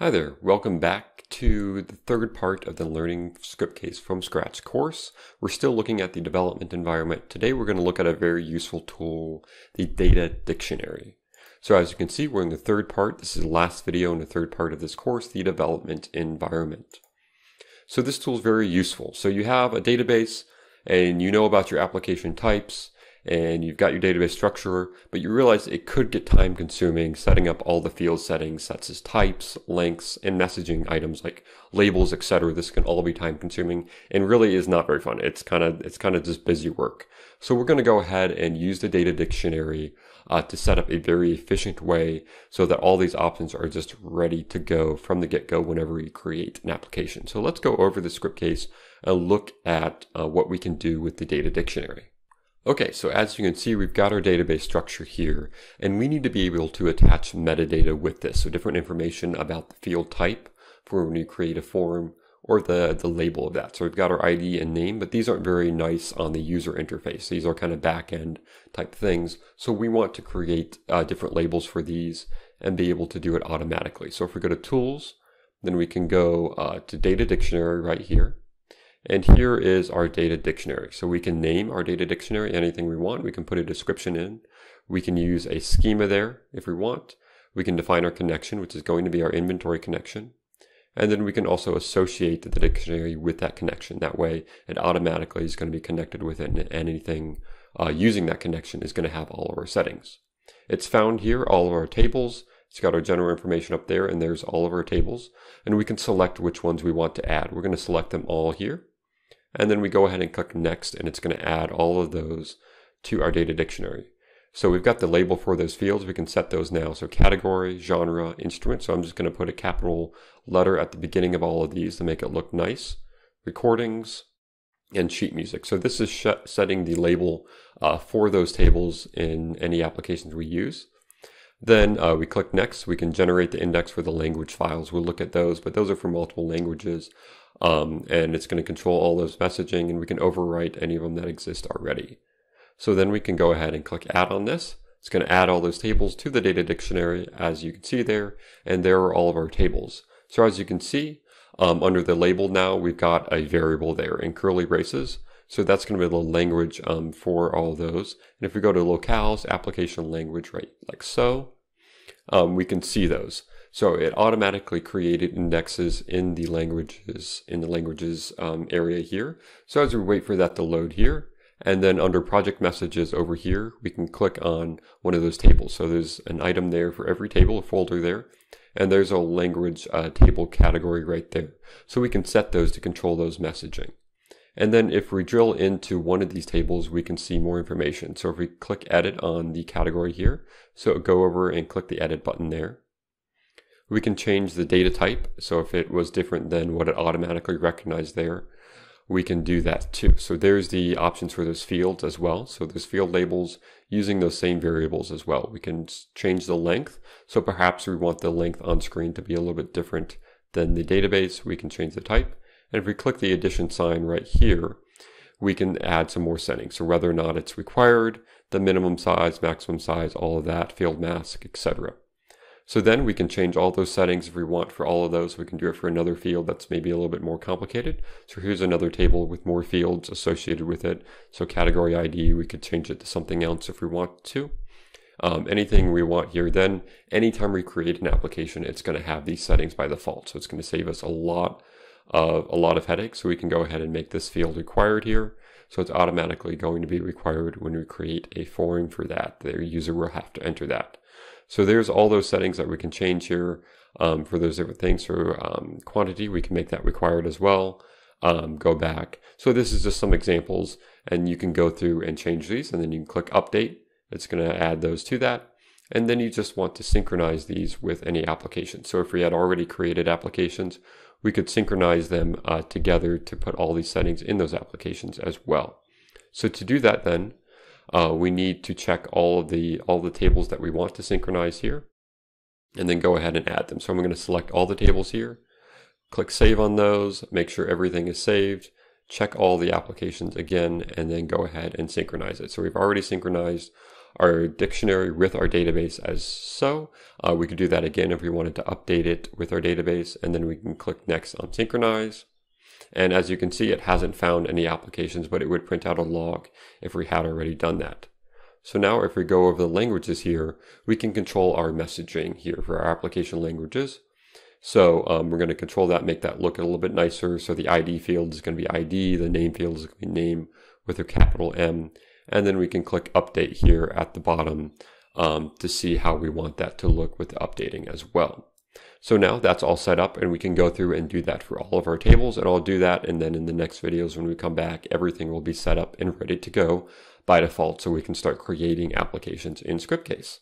Hi there, welcome back to the third part of the Learning Scriptcase from Scratch course. We're still looking at the development environment. Today we're going to look at a very useful tool, the Data Dictionary. So as you can see, we're in the third part. This is the last video in the third part of this course, the development environment. So this tool is very useful. So you have a database and you know about your application types, and you've got your database structure, but you realize it could get time consuming setting up all the field settings such as types, lengths, and messaging items like labels, etc. This can all be time consuming and really is not very fun. It's kind of it's kind of just busy work. So we're going to go ahead and use the data dictionary uh, to set up a very efficient way so that all these options are just ready to go from the get-go whenever you create an application. So let's go over the Scriptcase and look at uh, what we can do with the data dictionary. Okay, so as you can see, we've got our database structure here, and we need to be able to attach metadata with this. So different information about the field type for when you create a form or the, the label of that. So we've got our ID and name, but these aren't very nice on the user interface. These are kind of back-end type things. So we want to create uh, different labels for these and be able to do it automatically. So if we go to tools, then we can go uh, to data dictionary right here. And here is our data dictionary. So we can name our data dictionary anything we want. We can put a description in. We can use a schema there if we want. We can define our connection, which is going to be our inventory connection. And then we can also associate the dictionary with that connection. That way it automatically is going to be connected with it and anything uh, using that connection is going to have all of our settings. It's found here, all of our tables. It's got our general information up there and there's all of our tables. And we can select which ones we want to add. We're going to select them all here. And then we go ahead and click next and it's going to add all of those to our data dictionary. So we've got the label for those fields. We can set those now. So category, genre, instrument. So I'm just going to put a capital letter at the beginning of all of these to make it look nice. Recordings and sheet music. So this is setting the label uh, for those tables in any applications we use. Then uh, we click next. We can generate the index for the language files. We'll look at those, but those are for multiple languages. Um, and it's going to control all those messaging and we can overwrite any of them that exist already. So then we can go ahead and click add on this. It's going to add all those tables to the data dictionary as you can see there, and there are all of our tables. So as you can see, um, under the label now, we've got a variable there in curly braces. So that's going to be the language um, for all those. And if we go to locales, application language, right, like so, um, we can see those. So it automatically created indexes in the languages in the languages um, area here. So as we wait for that to load here, and then under project messages over here, we can click on one of those tables. So there's an item there for every table, a folder there, and there's a language uh, table category right there. So we can set those to control those messaging. And then if we drill into one of these tables, we can see more information. So if we click edit on the category here, so go over and click the edit button there. We can change the data type. So if it was different than what it automatically recognized there, we can do that too. So there's the options for those fields as well. So there's field labels using those same variables as well. We can change the length. So perhaps we want the length on screen to be a little bit different than the database. We can change the type. And if we click the addition sign right here, we can add some more settings. So whether or not it's required, the minimum size, maximum size, all of that, field mask, etc. So then we can change all those settings if we want for all of those. We can do it for another field that's maybe a little bit more complicated. So here's another table with more fields associated with it. So category ID, we could change it to something else if we want to. Um, anything we want here, then anytime we create an application, it's going to have these settings by default. So it's going to save us a lot of a lot of headaches. So we can go ahead and make this field required here. So it's automatically going to be required when we create a form for that. The user will have to enter that. So there's all those settings that we can change here um, for those different things. For um, quantity, we can make that required as well. Um, go back. So this is just some examples and you can go through and change these and then you can click update. It's going to add those to that. And then you just want to synchronize these with any application. So if we had already created applications, we could synchronize them uh, together to put all these settings in those applications as well. So to do that then, uh, we need to check all of the all the tables that we want to synchronize here and then go ahead and add them. So I'm going to select all the tables here, click save on those, make sure everything is saved, check all the applications again, and then go ahead and synchronize it. So we've already synchronized our dictionary with our database as so. Uh, we could do that again if we wanted to update it with our database, and then we can click next on synchronize. And as you can see, it hasn't found any applications, but it would print out a log if we had already done that. So now if we go over the languages here, we can control our messaging here for our application languages. So um, we're going to control that, make that look a little bit nicer. So the ID field is going to be ID, the name field is going to be name with a capital M. And then we can click update here at the bottom um, to see how we want that to look with updating as well. So now that's all set up and we can go through and do that for all of our tables and I'll do that and then in the next videos when we come back everything will be set up and ready to go by default so we can start creating applications in Scriptcase.